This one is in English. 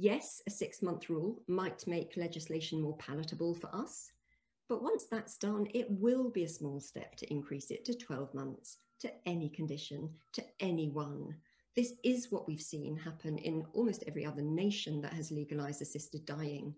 Yes, a six month rule might make legislation more palatable for us, but once that's done, it will be a small step to increase it to 12 months, to any condition, to anyone. This is what we've seen happen in almost every other nation that has legalized assisted dying.